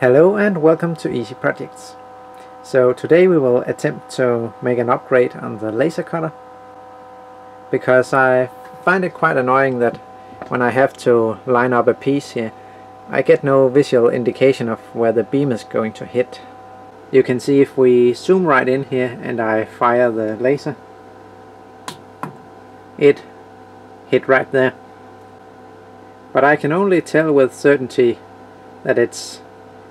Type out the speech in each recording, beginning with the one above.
Hello and welcome to Ec-Projects. So today we will attempt to make an upgrade on the laser cutter because I find it quite annoying that when I have to line up a piece here I get no visual indication of where the beam is going to hit. You can see if we zoom right in here and I fire the laser it hit right there but I can only tell with certainty that it's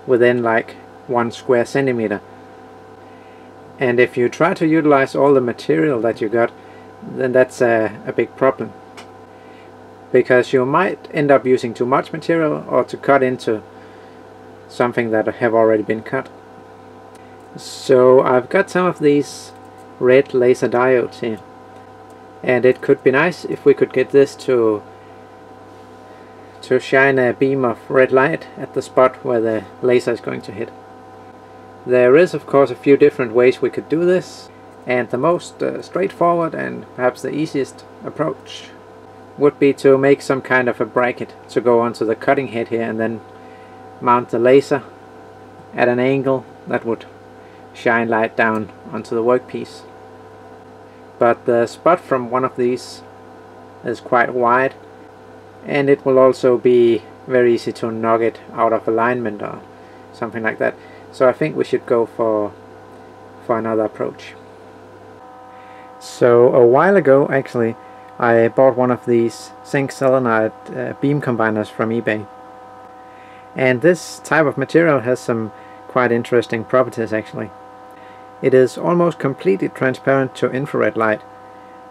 within like one square centimeter. And if you try to utilize all the material that you got, then that's a, a big problem. Because you might end up using too much material or to cut into something that have already been cut. So I've got some of these red laser diodes here. And it could be nice if we could get this to to shine a beam of red light at the spot where the laser is going to hit. There is of course a few different ways we could do this and the most uh, straightforward and perhaps the easiest approach would be to make some kind of a bracket to go onto the cutting head here and then mount the laser at an angle that would shine light down onto the workpiece. But the spot from one of these is quite wide and it will also be very easy to knock it out of alignment or something like that. So I think we should go for for another approach. So a while ago actually I bought one of these zinc selenide uh, beam combiners from eBay. And this type of material has some quite interesting properties actually. It is almost completely transparent to infrared light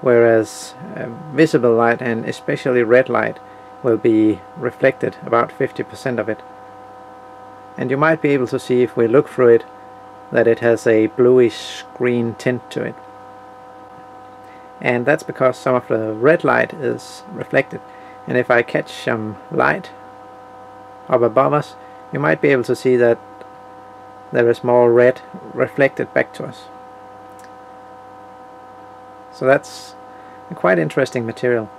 whereas uh, visible light and especially red light will be reflected about 50% of it. And you might be able to see if we look through it that it has a bluish green tint to it. And that's because some of the red light is reflected. And if I catch some light up above us, you might be able to see that there is more red reflected back to us. So that's a quite interesting material.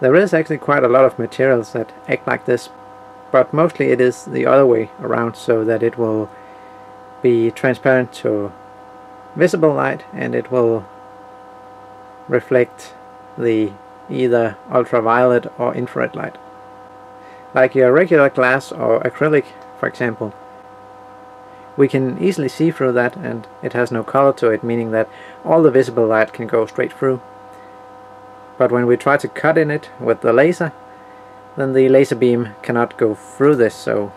There is actually quite a lot of materials that act like this, but mostly it is the other way around so that it will be transparent to visible light and it will reflect the either ultraviolet or infrared light. Like your regular glass or acrylic for example, we can easily see through that and it has no color to it, meaning that all the visible light can go straight through but when we try to cut in it with the laser then the laser beam cannot go through this so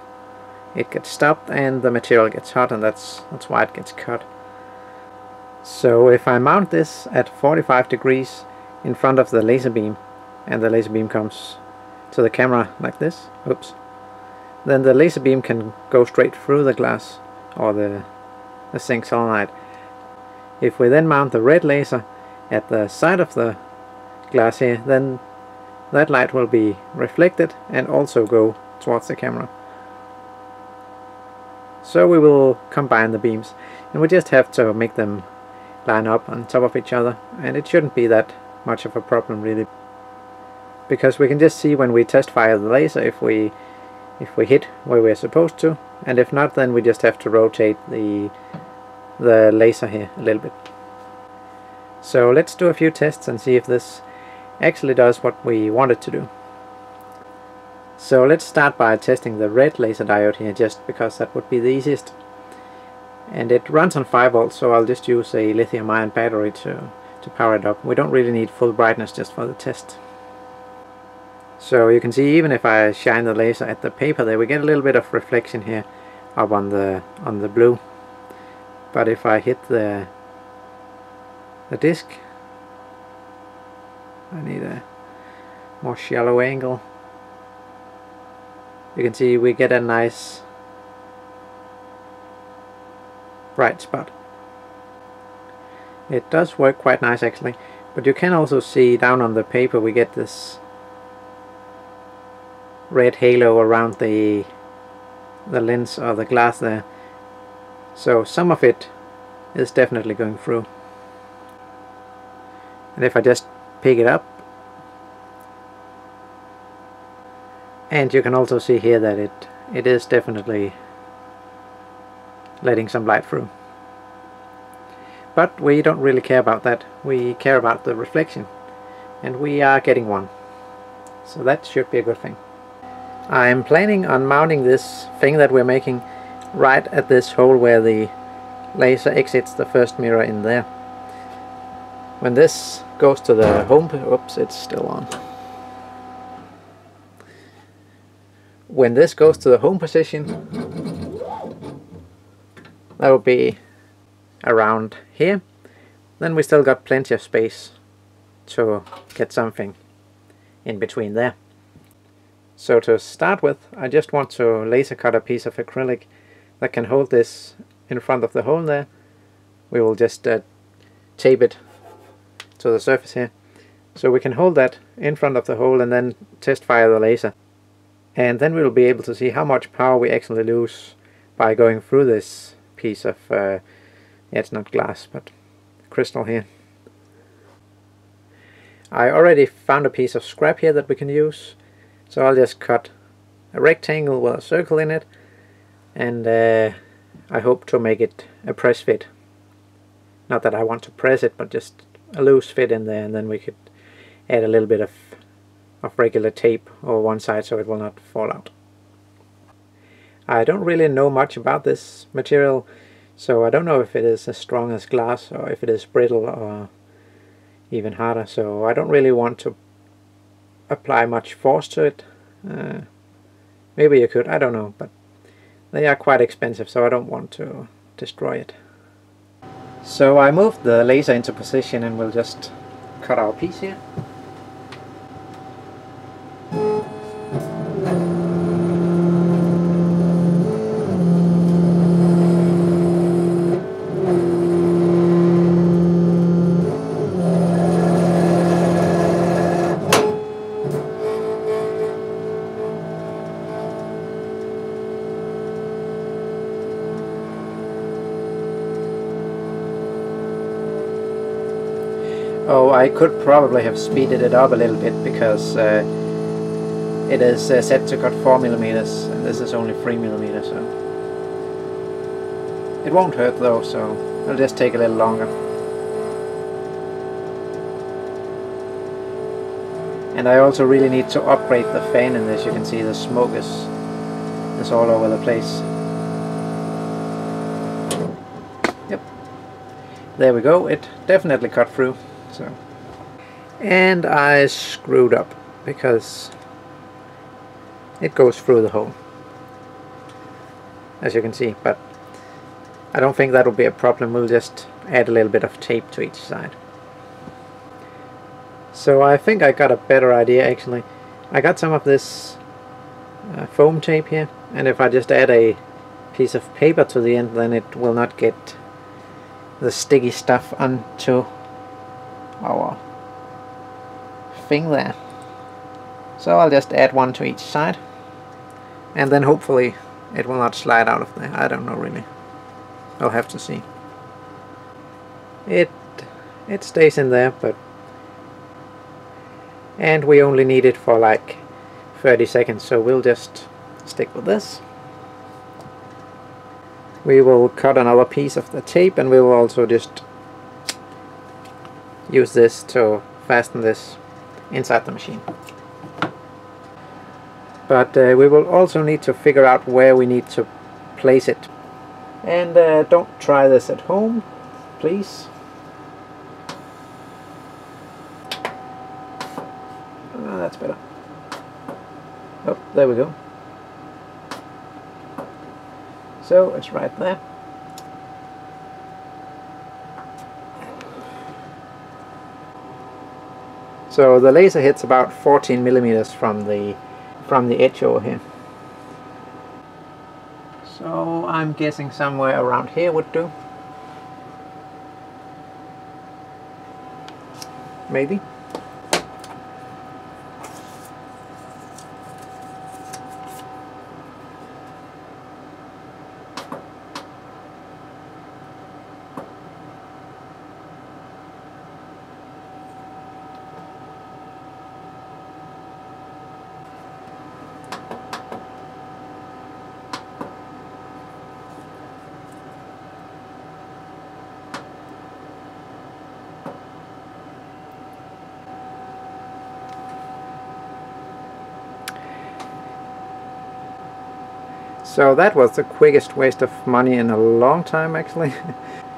it gets stopped and the material gets hot and that's that's why it gets cut. So if I mount this at 45 degrees in front of the laser beam and the laser beam comes to the camera like this oops then the laser beam can go straight through the glass or the, the zinc selenide if we then mount the red laser at the side of the glass here, then that light will be reflected and also go towards the camera. So we will combine the beams and we just have to make them line up on top of each other and it shouldn't be that much of a problem really because we can just see when we test fire the laser if we if we hit where we're supposed to and if not then we just have to rotate the the laser here a little bit. So let's do a few tests and see if this actually does what we want it to do. So let's start by testing the red laser diode here just because that would be the easiest. And it runs on 5 volts so I'll just use a lithium ion battery to, to power it up. We don't really need full brightness just for the test. So you can see even if I shine the laser at the paper there we get a little bit of reflection here up on the on the blue. But if I hit the the disc I need a more shallow angle. You can see we get a nice bright spot. It does work quite nice actually, but you can also see down on the paper we get this red halo around the the lens or the glass there. So some of it is definitely going through. And if I just pick it up and you can also see here that it it is definitely letting some light through. But we don't really care about that. We care about the reflection. And we are getting one. So that should be a good thing. I'm planning on mounting this thing that we're making right at this hole where the laser exits the first mirror in there. When this goes to the home, oops, it's still on. When this goes to the home position, that will be around here. Then we still got plenty of space to get something in between there. So to start with, I just want to laser cut a piece of acrylic that can hold this in front of the hole there. We will just uh, tape it to the surface here. So we can hold that in front of the hole and then test fire the laser. And then we'll be able to see how much power we actually lose by going through this piece of, uh, yeah, it's not glass, but crystal here. I already found a piece of scrap here that we can use. So I'll just cut a rectangle with a circle in it and uh, I hope to make it a press fit. Not that I want to press it, but just a loose fit in there and then we could add a little bit of, of regular tape over one side so it will not fall out. I don't really know much about this material so I don't know if it is as strong as glass or if it is brittle or even harder so I don't really want to apply much force to it. Uh, maybe you could, I don't know, but they are quite expensive so I don't want to destroy it. So I moved the laser into position and we'll just cut our piece here. Oh, I could probably have speeded it up a little bit because uh, it is uh, set to cut 4 millimeters and this is only 3 millimeters. So It won't hurt though, so it'll just take a little longer. And I also really need to upgrade the fan in this. You can see the smoke is, is all over the place. Yep. There we go. It definitely cut through. So, and I screwed up because it goes through the hole, as you can see. But I don't think that'll be a problem. We'll just add a little bit of tape to each side. So I think I got a better idea actually. I got some of this uh, foam tape here and if I just add a piece of paper to the end then it will not get the sticky stuff onto Oh, our thing there. So I'll just add one to each side and then hopefully it will not slide out of there. I don't know really. I'll have to see. It it stays in there but and we only need it for like 30 seconds so we'll just stick with this. We will cut another piece of the tape and we will also just use this to fasten this inside the machine. But uh, we will also need to figure out where we need to place it. And uh, don't try this at home, please. Oh, that's better. Oh, there we go. So it's right there. So the laser hits about 14 millimeters from the from the edge over here. So I'm guessing somewhere around here would do. Maybe. So that was the quickest waste of money in a long time actually.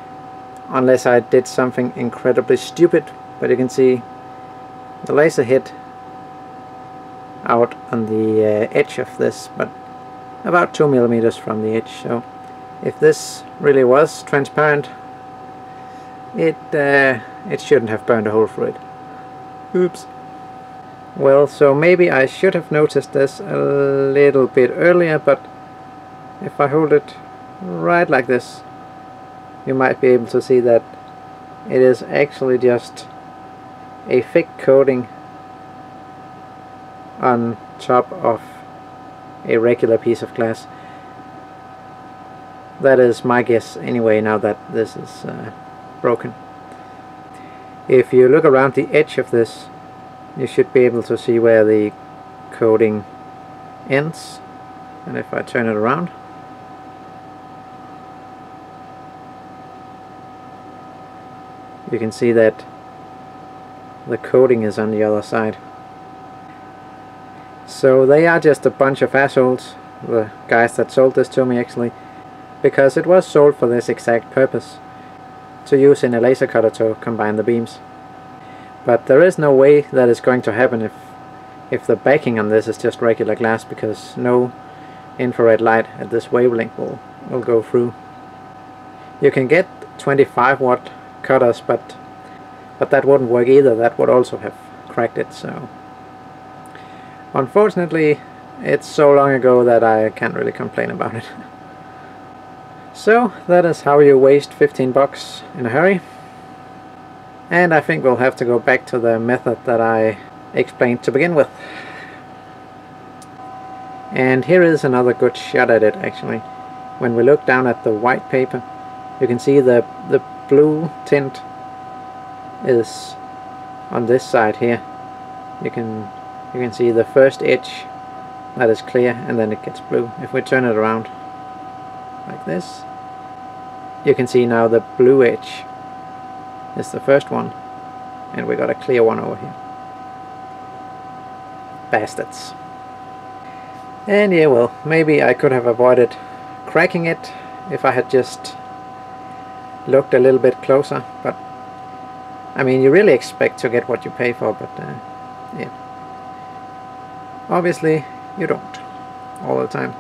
Unless I did something incredibly stupid. But you can see the laser hit out on the uh, edge of this, but about 2 millimeters from the edge. So if this really was transparent, it uh, it shouldn't have burned a hole through it. Oops. Well, so maybe I should have noticed this a little bit earlier, but if I hold it right like this, you might be able to see that it is actually just a thick coating on top of a regular piece of glass. That is my guess anyway now that this is uh, broken. If you look around the edge of this you should be able to see where the coating ends and if I turn it around you can see that the coating is on the other side so they are just a bunch of assholes the guys that sold this to me actually because it was sold for this exact purpose to use in a laser cutter to combine the beams but there is no way that is going to happen if if the backing on this is just regular glass because no infrared light at this wavelength will, will go through. You can get 25 watt cutters but but that wouldn't work either, that would also have cracked it so unfortunately it's so long ago that I can't really complain about it. so that is how you waste 15 bucks in a hurry. And I think we'll have to go back to the method that I explained to begin with. And here is another good shot at it actually. When we look down at the white paper, you can see the, the blue tint is on this side here. You can you can see the first edge that is clear and then it gets blue. If we turn it around like this, you can see now the blue edge is the first one and we got a clear one over here bastards and yeah well maybe I could have avoided cracking it if I had just looked a little bit closer but I mean you really expect to get what you pay for but uh, yeah obviously you don't all the time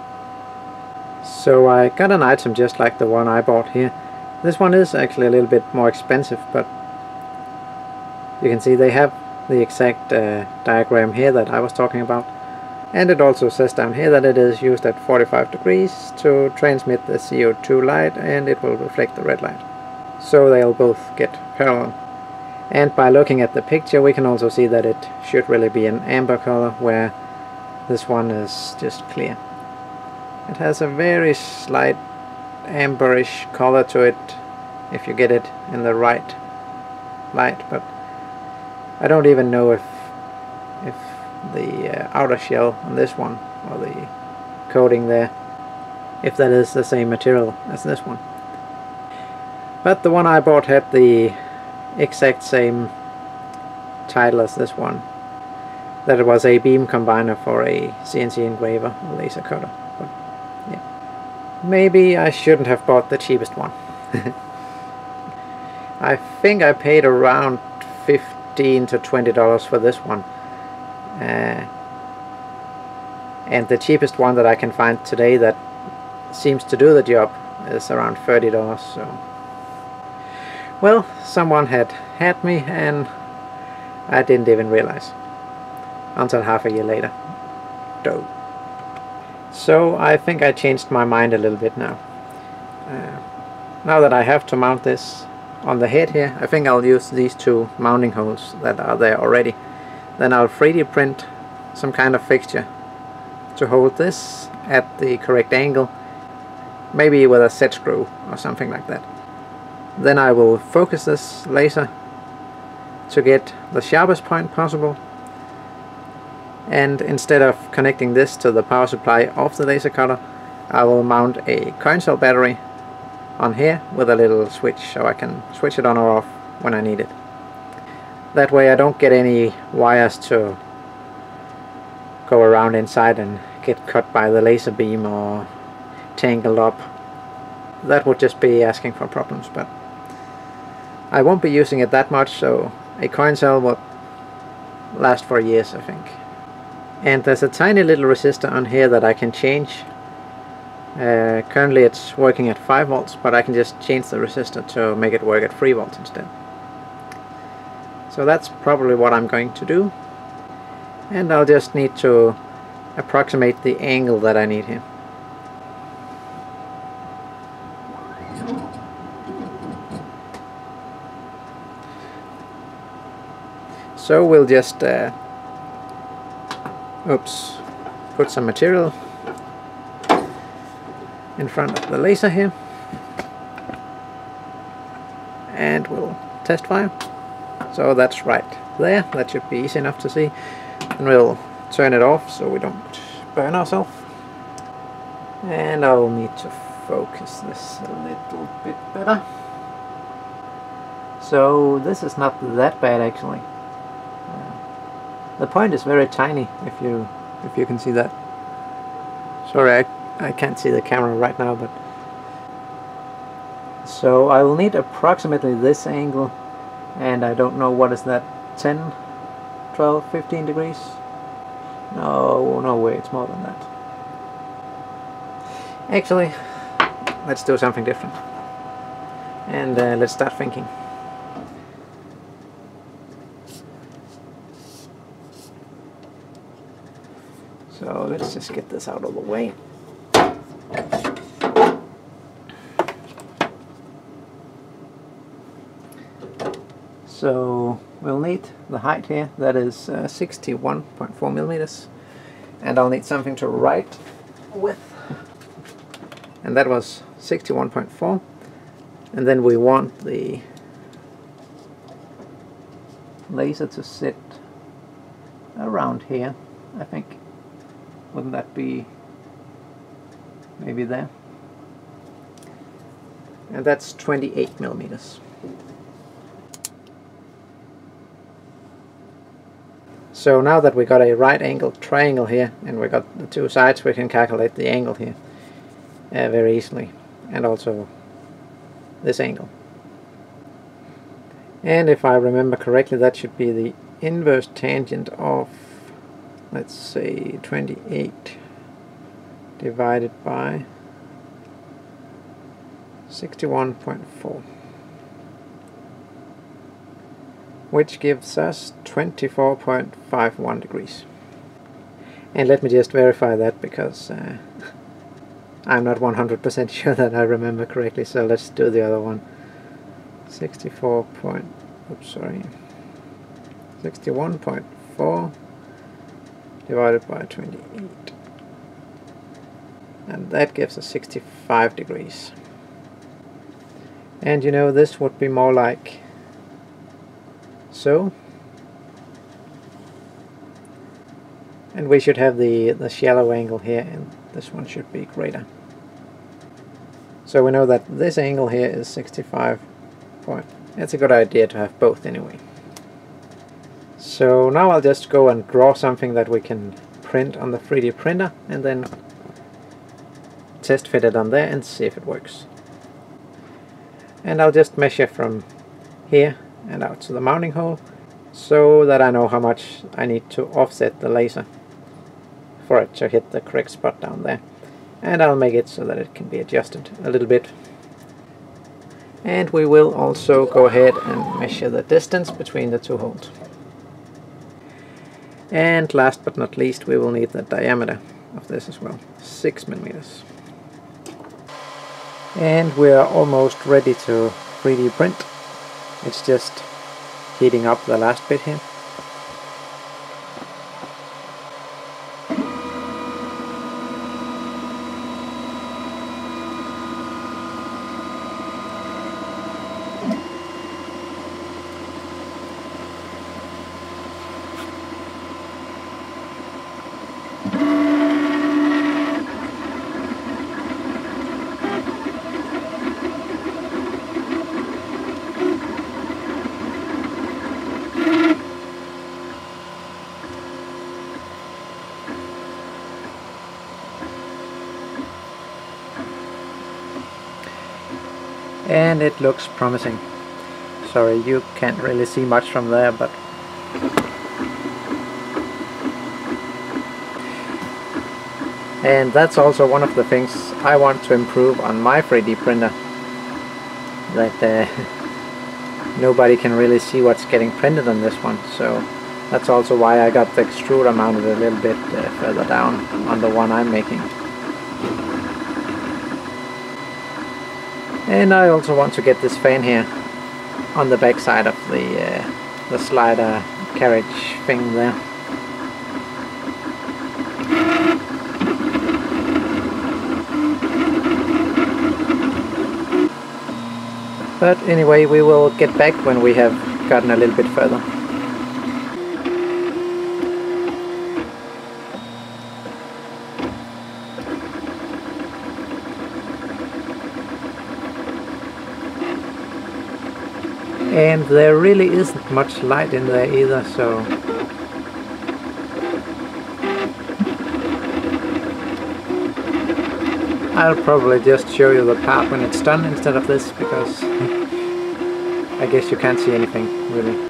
so I got an item just like the one I bought here this one is actually a little bit more expensive, but you can see they have the exact uh, diagram here that I was talking about. And it also says down here that it is used at 45 degrees to transmit the CO2 light and it will reflect the red light. So they'll both get parallel. And by looking at the picture we can also see that it should really be an amber color where this one is just clear. It has a very slight amberish color to it if you get it in the right light but I don't even know if if the uh, outer shell on this one or the coating there if that is the same material as this one but the one I bought had the exact same title as this one that it was a beam combiner for a CNC engraver or laser cutter Maybe I shouldn't have bought the cheapest one. I think I paid around 15 to 20 dollars for this one. Uh, and the cheapest one that I can find today that seems to do the job is around 30 dollars so well someone had had me and I didn't even realize until half a year later dope so I think I changed my mind a little bit now. Uh, now that I have to mount this on the head here, I think I'll use these two mounting holes that are there already. Then I'll 3D print some kind of fixture to hold this at the correct angle, maybe with a set screw or something like that. Then I will focus this laser to get the sharpest point possible and instead of connecting this to the power supply of the laser cutter I will mount a coin cell battery on here with a little switch so I can switch it on or off when I need it. That way I don't get any wires to go around inside and get cut by the laser beam or tangled up. That would just be asking for problems, but I won't be using it that much, so a coin cell will last for years, I think. And there's a tiny little resistor on here that I can change. Uh, currently it's working at 5 volts, but I can just change the resistor to make it work at 3 volts instead. So that's probably what I'm going to do. And I'll just need to approximate the angle that I need here. So we'll just uh, oops put some material in front of the laser here. And we'll test fire. So that's right there. That should be easy enough to see. And we'll turn it off so we don't burn ourselves. And I'll need to focus this a little bit better. So this is not that bad actually the point is very tiny if you if you can see that. Sorry I I can't see the camera right now, but so I will need approximately this angle and I don't know what is that 10 12 15 degrees? No no way it's more than that. Actually let's do something different. And uh, let's start thinking so let's just get this out of the way So we'll need the height here, that is uh, 61.4 millimeters. And I'll need something to write with. And that was 61.4. And then we want the laser to sit around here, I think. Wouldn't that be maybe there? And that's 28 millimeters. So now that we got a right angled triangle here and we got the two sides we can calculate the angle here uh, very easily and also this angle. And if I remember correctly that should be the inverse tangent of let's say 28 divided by 61.4 which gives us 24.51 degrees. And let me just verify that because uh, I'm not 100% sure that I remember correctly, so let's do the other one. 64 point, oops, sorry, 61.4 divided by 28. And that gives us 65 degrees. And you know, this would be more like so. And we should have the, the shallow angle here and this one should be greater. So we know that this angle here is 65 point. It's a good idea to have both anyway. So now I'll just go and draw something that we can print on the 3D printer and then test fit it on there and see if it works. And I'll just measure from here and out to the mounting hole so that I know how much I need to offset the laser for it to hit the correct spot down there. And I'll make it so that it can be adjusted a little bit. And we will also go ahead and measure the distance between the two holes and last but not least we will need the diameter of this as well 6 millimeters and we are almost ready to 3D print it's just heating up the last bit here. And it looks promising. Sorry, you can't really see much from there, but and that's also one of the things I want to improve on my 3D printer that uh, nobody can really see what's getting printed on this one so that's also why I got the extruder mounted a little bit uh, further down on the one I'm making and I also want to get this fan here on the back side of the, uh, the slider carriage thing there But anyway, we will get back when we have gotten a little bit further. And there really isn't much light in there either, so I'll probably just show you the part when it's done instead of this because I guess you can't see anything really.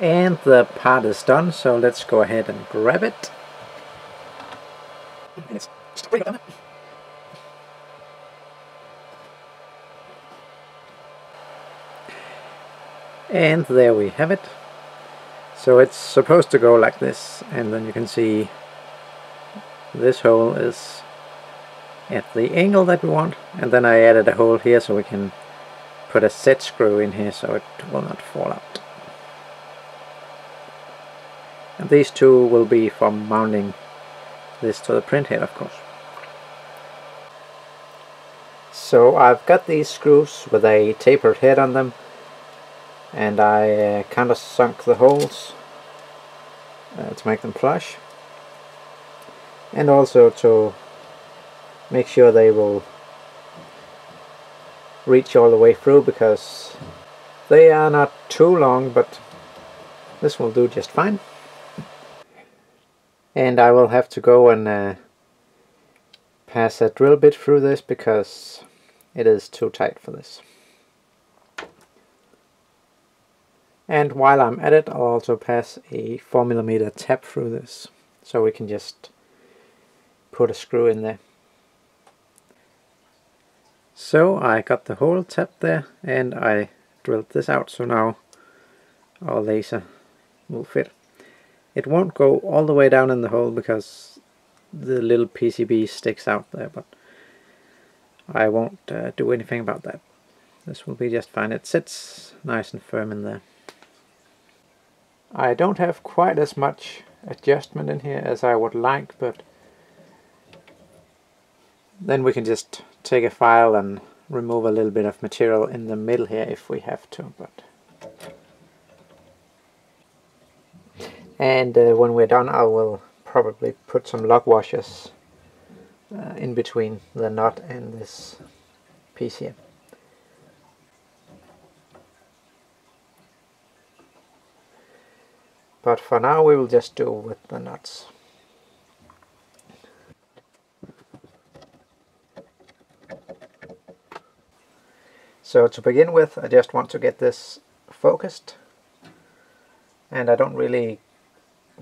And the part is done so let's go ahead and grab it. And there we have it. So it's supposed to go like this and then you can see this hole is at the angle that we want and then I added a hole here so we can put a set screw in here so it will not fall out. And these two will be for mounting this to the print head of course. So I've got these screws with a tapered head on them and I uh, kind of sunk the holes uh, to make them flush. And also to make sure they will reach all the way through because they are not too long but this will do just fine. And I will have to go and uh, pass a drill bit through this because it is too tight for this and while I'm at it I'll also pass a 4mm tap through this so we can just put a screw in there so I got the hole tapped there and I drilled this out so now our laser will fit. It won't go all the way down in the hole because the little PCB sticks out there but I won't uh, do anything about that. This will be just fine. It sits nice and firm in there. I don't have quite as much adjustment in here as I would like but then we can just take a file and remove a little bit of material in the middle here if we have to. But And uh, when we're done I will probably put some lock washers uh, in between the nut and this piece here. But for now we will just do with the nuts. So to begin with, I just want to get this focused. And I don't really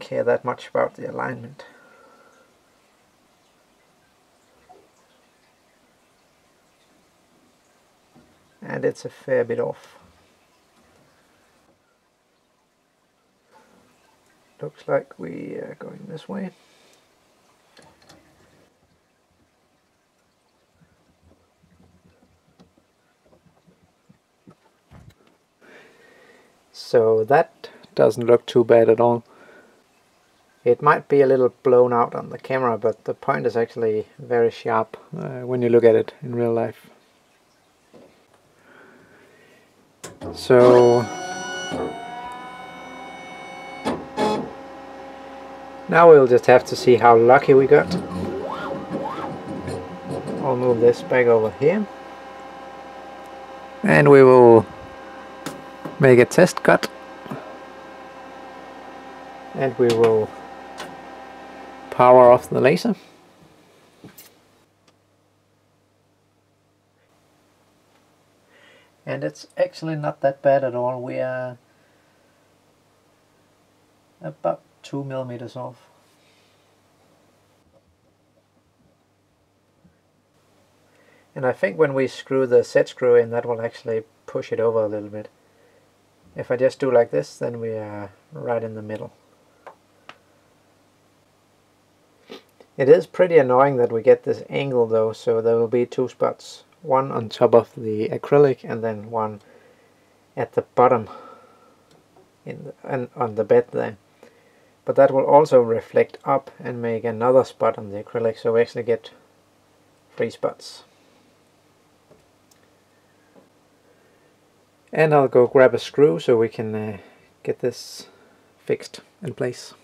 care that much about the alignment. And it's a fair bit off. Looks like we are going this way. So that doesn't look too bad at all. It might be a little blown out on the camera, but the point is actually very sharp uh, when you look at it in real life. So now we'll just have to see how lucky we got. I'll move this back over here. And we will make a test cut and we will power off the laser and it's actually not that bad at all. We are about two millimeters off. And I think when we screw the set screw in, that will actually push it over a little bit. If I just do like this, then we are right in the middle. It is pretty annoying that we get this angle though, so there will be two spots. One on top of the acrylic and then one at the bottom in the, and on the bed there. But that will also reflect up and make another spot on the acrylic, so we actually get three spots. And I'll go grab a screw so we can uh, get this fixed in place.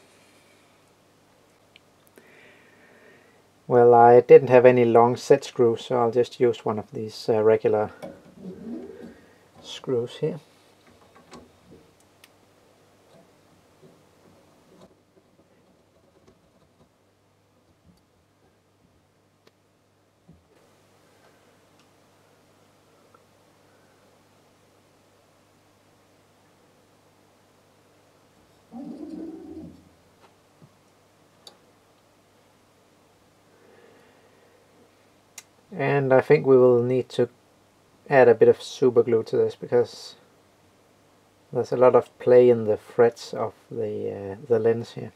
Well, I didn't have any long set screws, so I'll just use one of these uh, regular screws here. and I think we will need to add a bit of super glue to this because there's a lot of play in the frets of the uh, the lens here.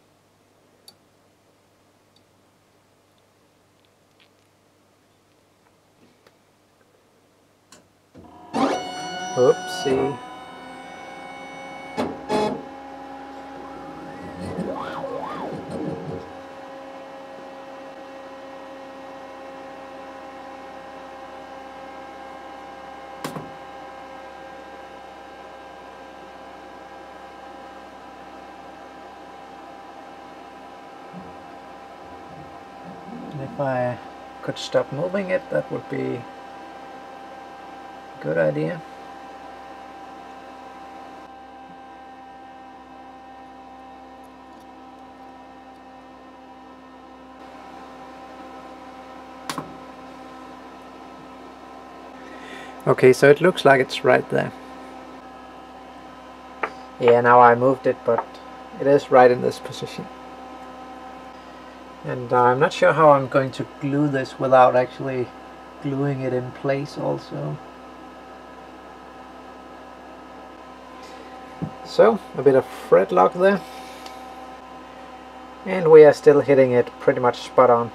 Oopsie. If I could stop moving it, that would be a good idea. Okay, so it looks like it's right there. Yeah, now I moved it, but it is right in this position and uh, I'm not sure how I'm going to glue this without actually gluing it in place also. So, a bit of fret lock there. And we are still hitting it pretty much spot on.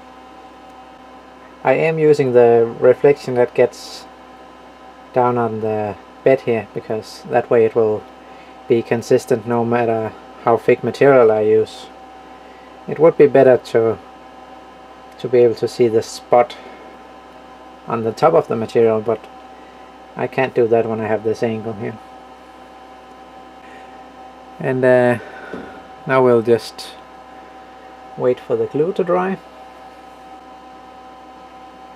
I am using the reflection that gets down on the bed here because that way it will be consistent no matter how thick material I use. It would be better to to be able to see the spot on the top of the material, but I can't do that when I have this angle here. And uh, now we'll just wait for the glue to dry.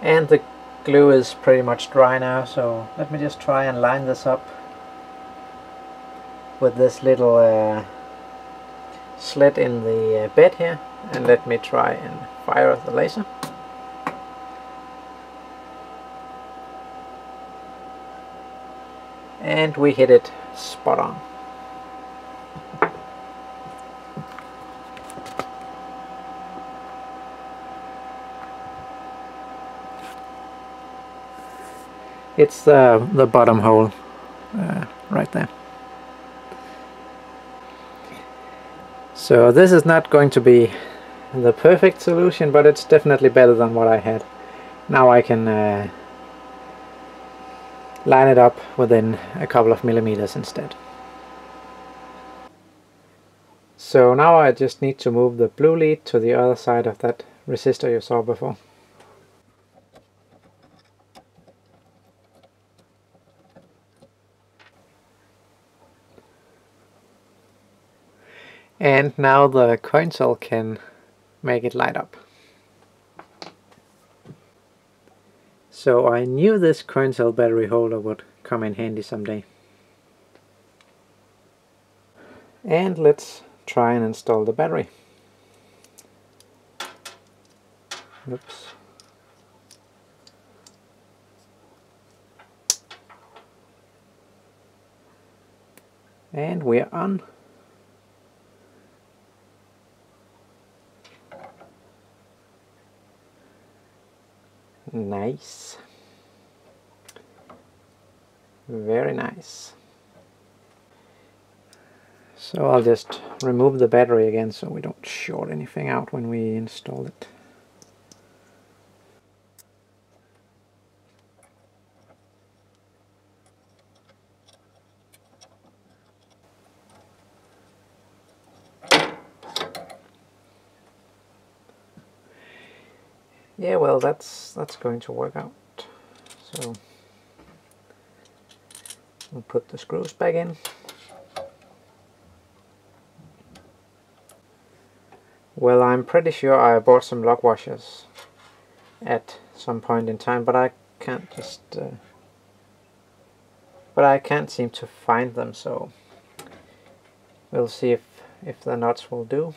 And the glue is pretty much dry now, so let me just try and line this up with this little uh, slit in the uh, bed here and let me try and fire the laser. And we hit it spot on. It's uh, the bottom hole uh, right there So this is not going to be the perfect solution, but it's definitely better than what I had. Now I can uh, line it up within a couple of millimeters instead. So now I just need to move the blue lead to the other side of that resistor you saw before. And now the coin cell can make it light up. So I knew this coin cell battery holder would come in handy someday. And let's try and install the battery. Oops. And we're on. Nice. Very nice. So I'll just remove the battery again so we don't short anything out when we install it. Yeah, well, that's that's going to work out. So we'll put the screws back in. Well, I'm pretty sure I bought some lock washers at some point in time, but I can't just... Uh, but I can't seem to find them, so we'll see if, if the nuts will do.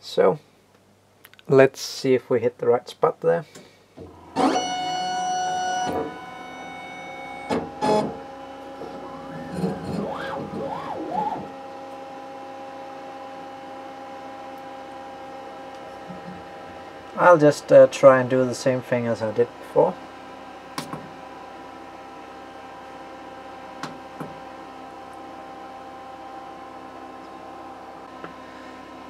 So, let's see if we hit the right spot there. I'll just uh, try and do the same thing as I did before.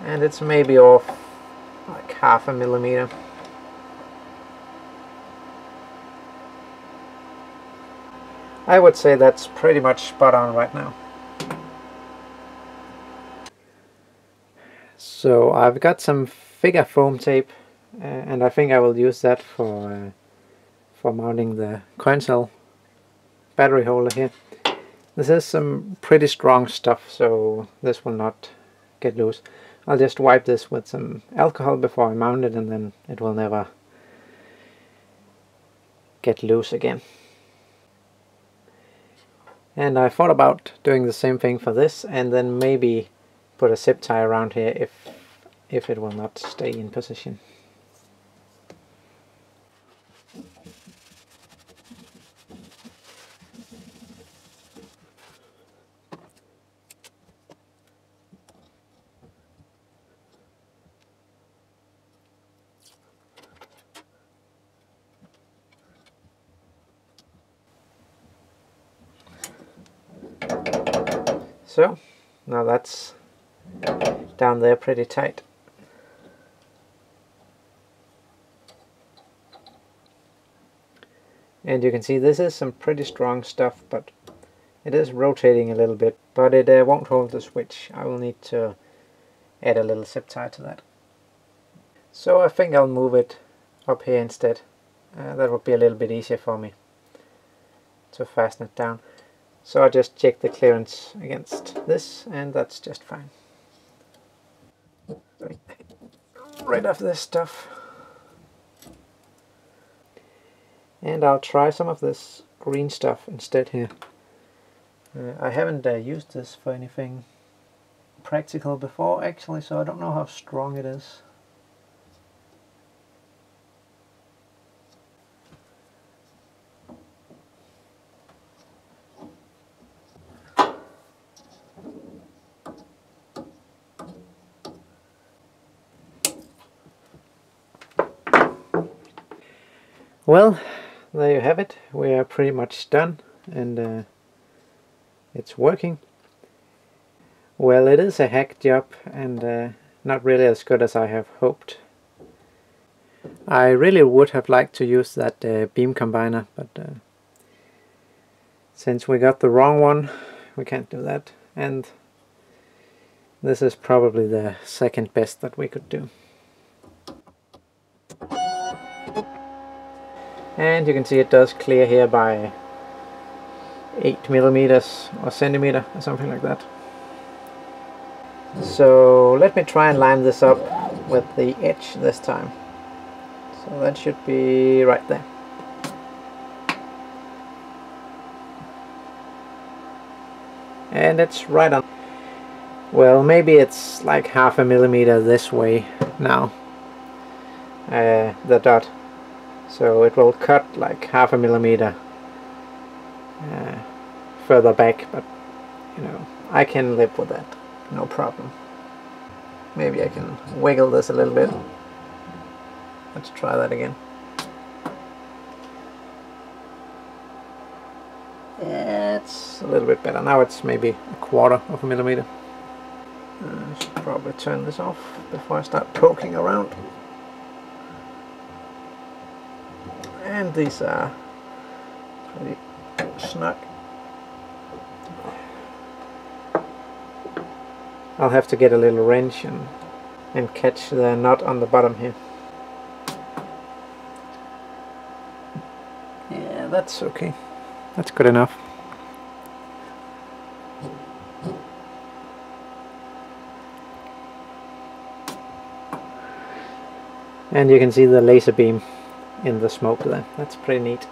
and it's maybe off like half a millimeter. I would say that's pretty much spot on right now. So I've got some figure foam tape uh, and I think I will use that for uh, for mounting the coin cell battery holder here. This is some pretty strong stuff so this will not get loose. I'll just wipe this with some alcohol before I mount it and then it will never get loose again. And I thought about doing the same thing for this and then maybe put a zip tie around here if if it will not stay in position. Now that's down there pretty tight. And you can see this is some pretty strong stuff, but it is rotating a little bit, but it uh, won't hold the switch. I will need to add a little zip tie to that. So I think I'll move it up here instead. Uh, that would be a little bit easier for me to fasten it down. So I just check the clearance against this and that's just fine. Right off this stuff. And I'll try some of this green stuff instead here. Uh, I haven't uh, used this for anything practical before actually, so I don't know how strong it is. Well, there you have it. We are pretty much done and uh, it's working. Well, it is a hack job and uh, not really as good as I have hoped. I really would have liked to use that uh, beam combiner, but uh, since we got the wrong one, we can't do that. And this is probably the second best that we could do. And you can see it does clear here by 8 millimeters or centimeter or something like that. So let me try and line this up with the edge this time. So that should be right there. And it's right on. Well maybe it's like half a millimeter this way now. Uh, the dot so it will cut like half a millimeter uh, further back but you know I can live with that. No problem. Maybe I can wiggle this a little bit. Let's try that again. It's a little bit better. Now it's maybe a quarter of a millimeter. I should probably turn this off before I start poking around and these are pretty snug I'll have to get a little wrench and, and catch the nut on the bottom here. Yeah, that's okay. That's good enough. And you can see the laser beam in the smoke there. That's pretty neat.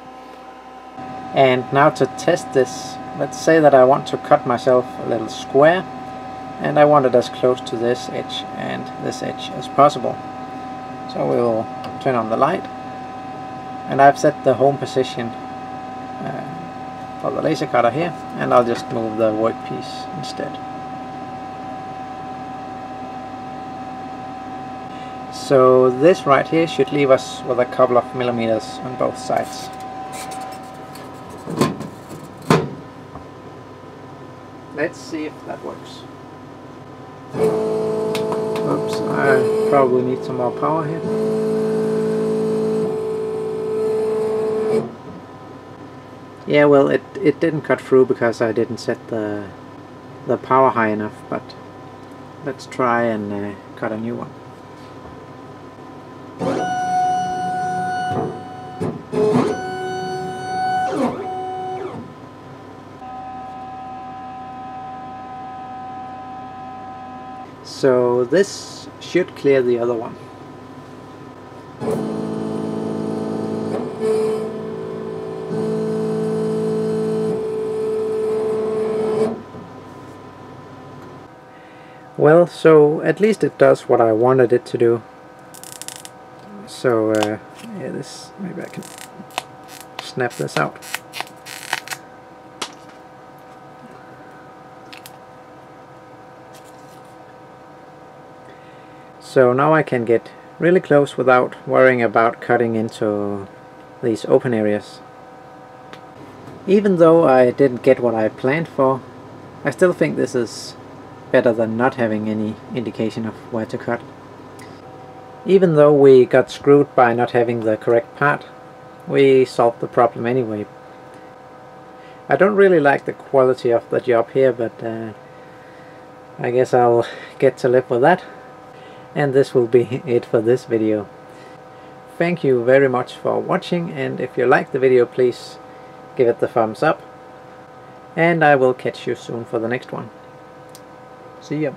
And now to test this, let's say that I want to cut myself a little square and I want it as close to this edge and this edge as possible. So we will turn on the light and I've set the home position uh, for the laser cutter here and I'll just move the workpiece instead. So this right here should leave us with a couple of millimeters on both sides. Let's see if that works. Oops, I probably need some more power here. Yeah, well, it, it didn't cut through because I didn't set the, the power high enough, but let's try and uh, cut a new one. This should clear the other one. Well, so at least it does what I wanted it to do. So, uh, yeah, this, maybe I can snap this out. So now I can get really close without worrying about cutting into these open areas. Even though I didn't get what I planned for, I still think this is better than not having any indication of where to cut. Even though we got screwed by not having the correct part, we solved the problem anyway. I don't really like the quality of the job here, but uh, I guess I'll get to live with that and this will be it for this video. Thank you very much for watching and if you like the video please give it the thumbs up and I will catch you soon for the next one. See ya.